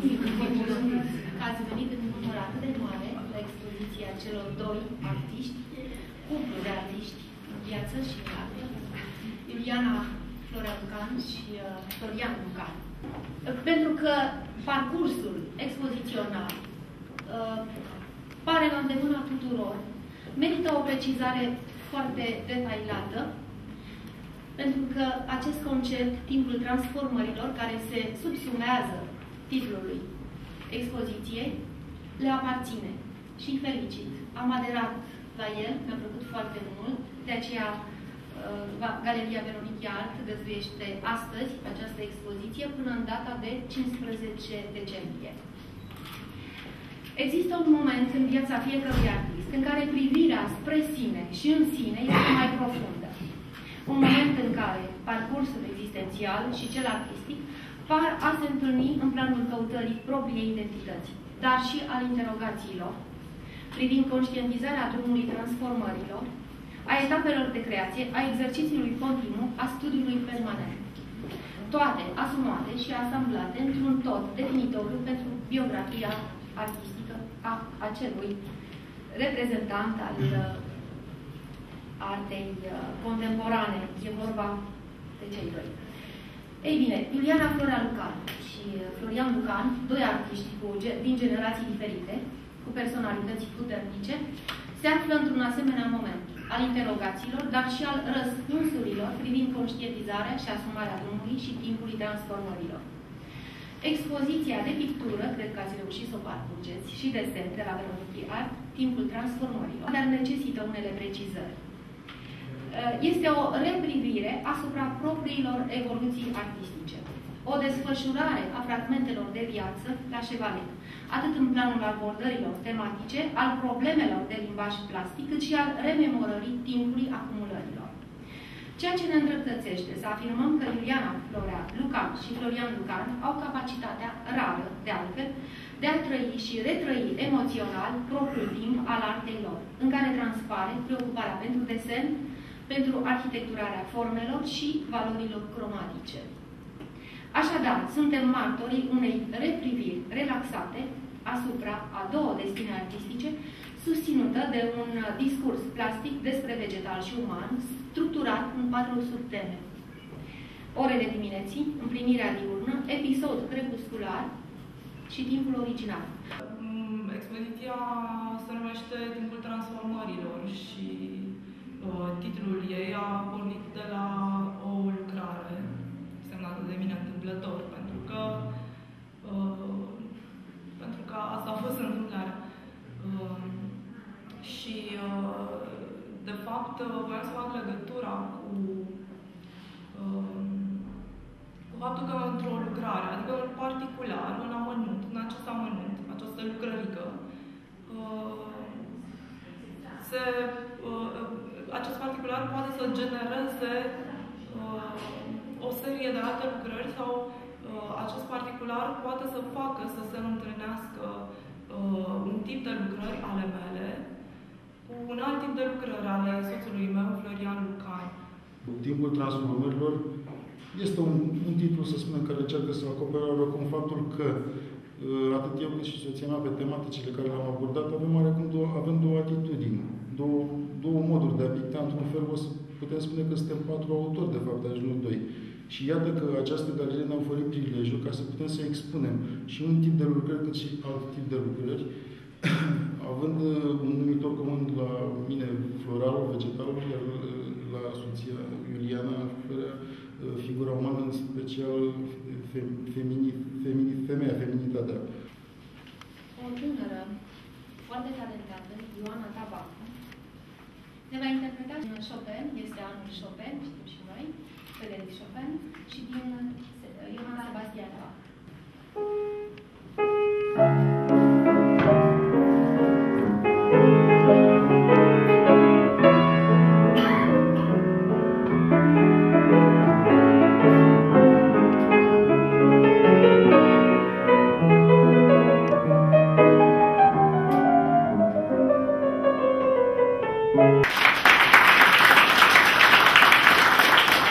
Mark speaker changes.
Speaker 1: că ați venit în număr atât de mare la expoziția celor doi artiști, cuplu de artiști în viață și în artă, Iuliana Florea Lucan și uh, Florian Lucan. Pentru că parcursul expozițional uh, pare la îndemâna tuturor, merită o precizare foarte detaliată, pentru că acest concept, timpul transformărilor, care se subsumează titlului expoziției, le aparține și felicit. Am aderat la el, mi-a plăcut foarte mult, de aceea uh, Galeria Veronica Art găzduiește astăzi această expoziție până în data de 15 decembrie. Există un moment în viața fiecărui artist în care privirea spre sine și în sine este mai profundă. Un moment în care parcursul existențial și cel artistic par a se întâlni în planul căutării propriei identități, dar și al interogațiilor, privind conștientizarea drumului transformărilor, a etapelor de creație, a exercițiului continuu, a studiului permanent. Toate asumate și asamblate într-un tot definitoriu pentru biografia artistică a acelui reprezentant al uh, artei uh, contemporane. E vorba de cei doi. Ei bine, Iuliana Florea Lucan și uh, Florian Lucan, doi artiști cu, din generații diferite, cu personalități puternice, se află într-un asemenea moment al interogațiilor, dar și al răspunsurilor privind conștientizarea și asumarea drumului și timpului transformărilor. Expoziția de pictură, cred că ați reușit să o parcurgeți, și desen de la Veronica Art, timpul transformărilor, dar necesită unele precizări. Uh, este o reprivire asupra propriilor evoluții artistice. O desfășurare a fragmentelor de viață la Chevalier, atât în planul abordărilor tematice, al problemelor de limbaj plastic, cât și al rememorării timpului acumulărilor. Ceea ce ne îndreptățește să afirmăm că Iuliana Florea Lucan și Florian Lucan au capacitatea rară, de altfel, de a trăi și retrăi emoțional propriul timp al artei lor, în care transpare preocuparea pentru desen, pentru arhitecturarea formelor și valorilor cromatice. Așadar, suntem martorii unei repriviri relaxate asupra a două destine artistice, susținută de un discurs plastic despre vegetal și uman, structurat în patru subteme. Orele dimineții, împlinirea diurnă, episod crepuscular și timpul original.
Speaker 2: Mm, expoziția se numește Timpul transformărilor și uh, titlul ei a pornit de la o lucrare semnată de mine întâmplător, pentru că uh, pentru că asta a fost întâmplarea. Uh, și uh, de fapt, uh, voiam să fac legătura cu, uh, cu faptul că într-o lucrare, adică în particular, în amănunt, în acest amănunt, această lucrărică, uh, se, acest particular poate să genereze o serie de alte lucrări sau acest particular poate să facă să se întâlnească un tip de lucrări ale mele un alt tip de lucrări ale soțului meu, Florian Lucan.
Speaker 3: Timpul transformărilor este un, un titlu, să spunem, care încearcă să acopere oricum faptul că uh, atât eu cât și soția mea pe tematicile care le-am abordat, avem oarecum două, avem două atitudini, două, două moduri de a picta. Într-un fel, o să putem spune că suntem patru autori, de fapt, aici nu doi. Și iată că această galerie ne-a oferit prilejul ca să putem să expunem și un tip de lucrări, cât și alt tip de lucrări, având uh, un numitor comun la mine floralul, vegetalul, iar uh, la soția Iuliana uh, figura umană, în special femini, femini, femeia, feminitatea.
Speaker 1: O tânără foarte talentată, Ioana Tabacu, ne va interpreta din Chopin, este anul Chopin, știm și noi, Frederic Chopin, și din Ioana Sebastian Bach.